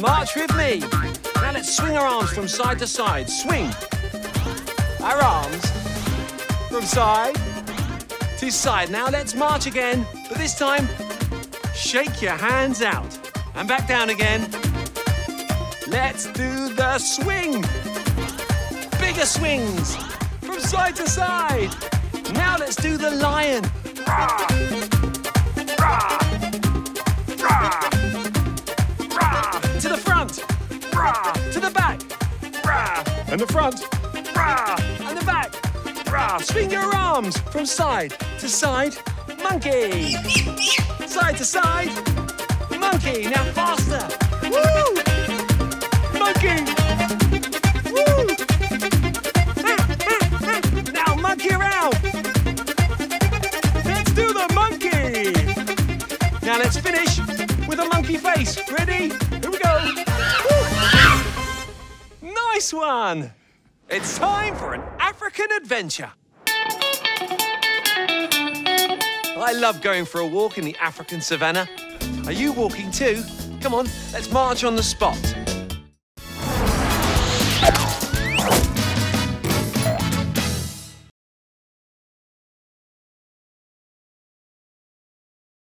march with me. Now let's swing our arms from side to side. Swing. Our arms from side to side. Now let's march again, but this time, shake your hands out. And back down again. Let's do the swing. Bigger swings from side to side. Now let's do the lion. Rah! And the front. Rah! And the back. Rah! Swing your arms from side to side. Monkey. Side to side. Monkey. Now faster. Woo! Monkey. Woo! Now monkey around. Let's do the monkey. Now let's finish Nice one. It's time for an African adventure. I love going for a walk in the African savannah. Are you walking too? Come on, let's march on the spot.